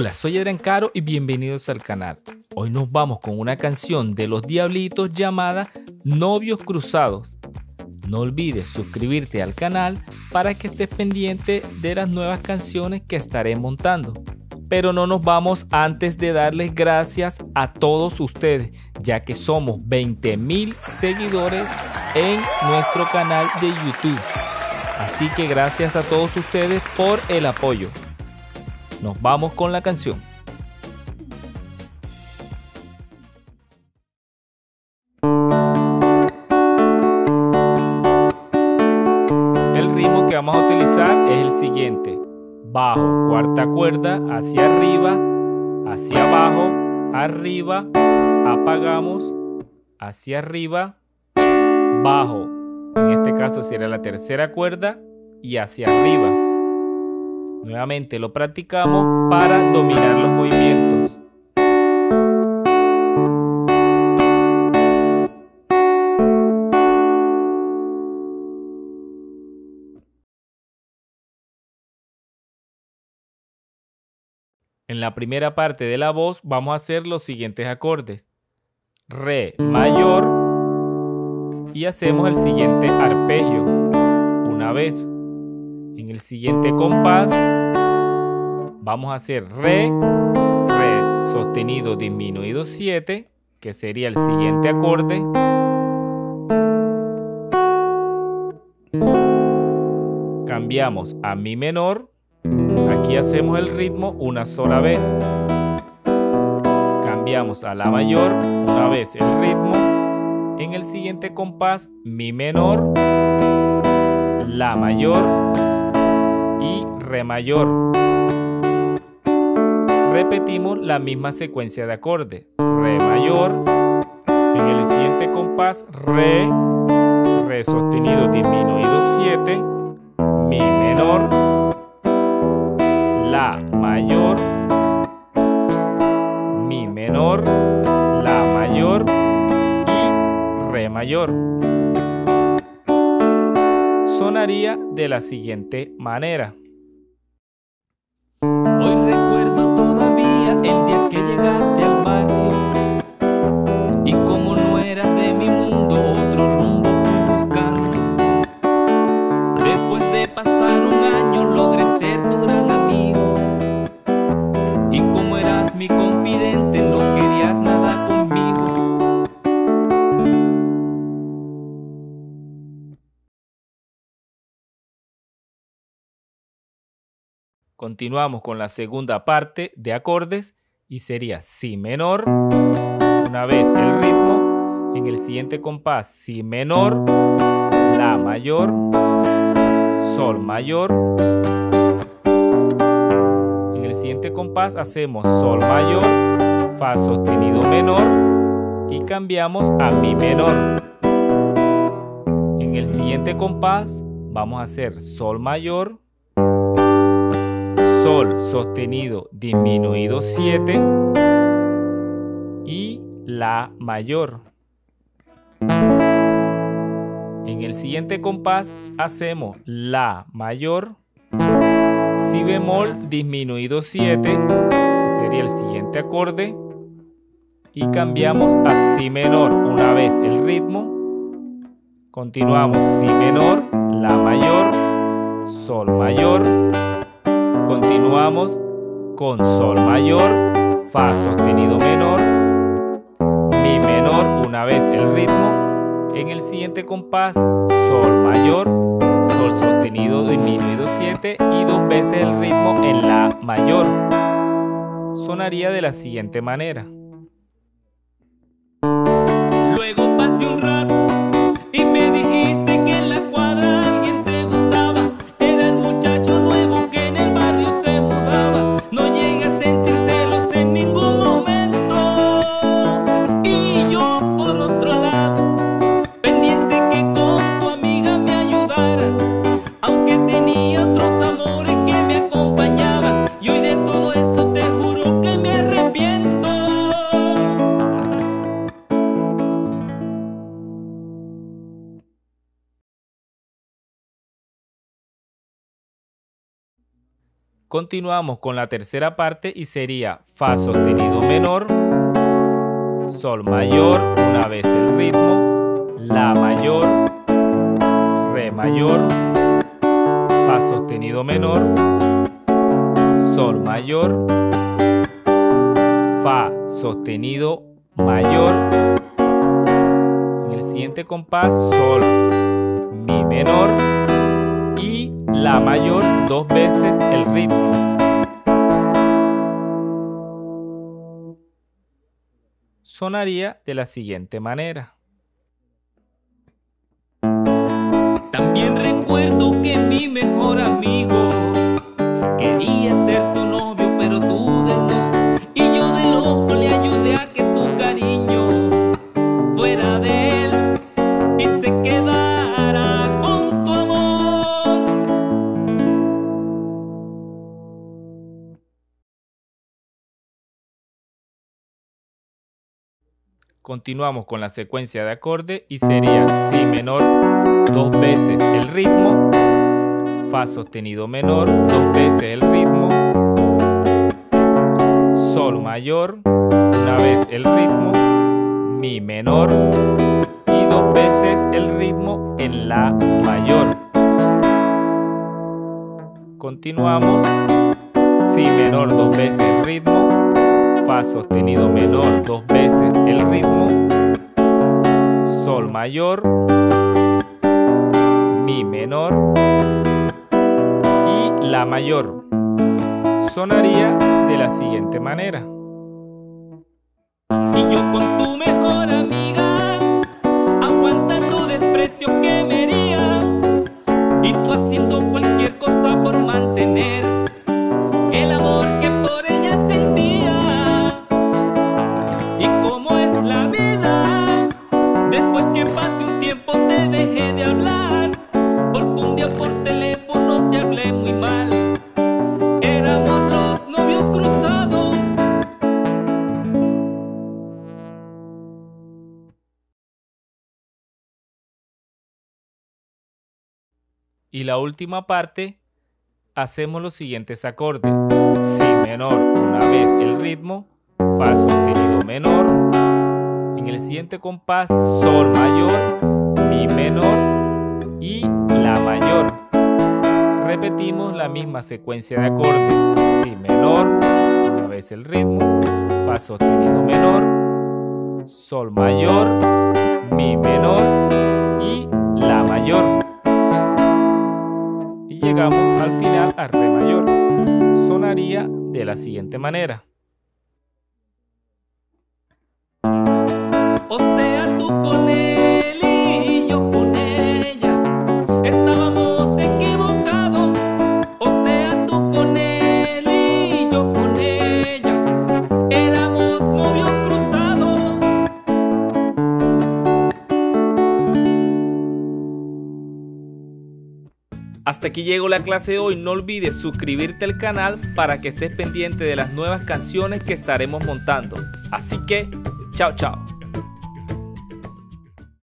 Hola, soy Adrián Caro y bienvenidos al canal. Hoy nos vamos con una canción de los Diablitos llamada Novios Cruzados. No olvides suscribirte al canal para que estés pendiente de las nuevas canciones que estaré montando. Pero no nos vamos antes de darles gracias a todos ustedes, ya que somos 20 mil seguidores en nuestro canal de YouTube. Así que gracias a todos ustedes por el apoyo. Nos vamos con la canción. El ritmo que vamos a utilizar es el siguiente. Bajo, cuarta cuerda, hacia arriba, hacia abajo, arriba, apagamos, hacia arriba, bajo. En este caso sería la tercera cuerda y hacia arriba. Nuevamente lo practicamos para dominar los movimientos. En la primera parte de la voz vamos a hacer los siguientes acordes. Re mayor y hacemos el siguiente arpegio una vez. En el siguiente compás vamos a hacer re, re sostenido disminuido 7, que sería el siguiente acorde. Cambiamos a mi menor. Aquí hacemos el ritmo una sola vez. Cambiamos a la mayor una vez el ritmo. En el siguiente compás, mi menor, la mayor re mayor. Repetimos la misma secuencia de acordes. Re mayor. En el siguiente compás, re, re sostenido disminuido 7, mi menor, la mayor, mi menor, la mayor y re mayor sonaría de la siguiente manera. Llegaste al barrio. Y como no eras de mi mundo otro rumbo fui buscando. Después de pasar un año logré ser tu gran amigo. Y como eras mi confidente no querías nada conmigo. Continuamos con la segunda parte de acordes y sería Si menor, una vez el ritmo, en el siguiente compás Si menor, La mayor, Sol mayor, en el siguiente compás hacemos Sol mayor, Fa sostenido menor y cambiamos a Mi menor. En el siguiente compás vamos a hacer Sol mayor, Sol sostenido disminuido 7 y La mayor. En el siguiente compás hacemos La mayor, Si bemol disminuido 7, sería el siguiente acorde, y cambiamos a Si menor una vez el ritmo. Continuamos Si menor, La mayor, Sol mayor, Continuamos con Sol mayor, Fa sostenido menor, Mi menor una vez el ritmo. En el siguiente compás, Sol mayor, Sol sostenido disminuido 7 y dos veces el ritmo en La mayor. Sonaría de la siguiente manera. Luego pasé un rato y me dijiste Continuamos con la tercera parte y sería Fa sostenido menor, Sol mayor, una vez el ritmo, La mayor, Re mayor, Fa sostenido menor, Sol mayor, Fa sostenido mayor. En el siguiente compás, Sol, Mi menor y La mayor dos veces el ritmo. Sonaría de la siguiente manera. También recuerdo que mi mejor amigo quería ser tu novio, pero tú del no. Continuamos con la secuencia de acorde y sería Si menor dos veces el ritmo, Fa sostenido menor dos veces el ritmo, Sol mayor una vez el ritmo, Mi menor y dos veces el ritmo en La mayor. Continuamos Si menor dos veces el ritmo, Fa sostenido menor dos veces el ritmo, Sol mayor, Mi menor y La mayor. Sonaría de la siguiente manera. Y yo con tu mejor amiga, aguantando desprecios que me herían. Y tú haciendo Y la última parte, hacemos los siguientes acordes. Si menor una vez el ritmo, Fa sostenido menor. En el siguiente compás, Sol mayor, Mi menor y La mayor. Repetimos la misma secuencia de acordes. Si menor, una vez el ritmo, Fa sostenido menor, Sol mayor, Mi menor y La mayor y llegamos al final a Re mayor. Sonaría de la siguiente manera. Hasta aquí llegó la clase de hoy. No olvides suscribirte al canal para que estés pendiente de las nuevas canciones que estaremos montando. Así que, chao, chao.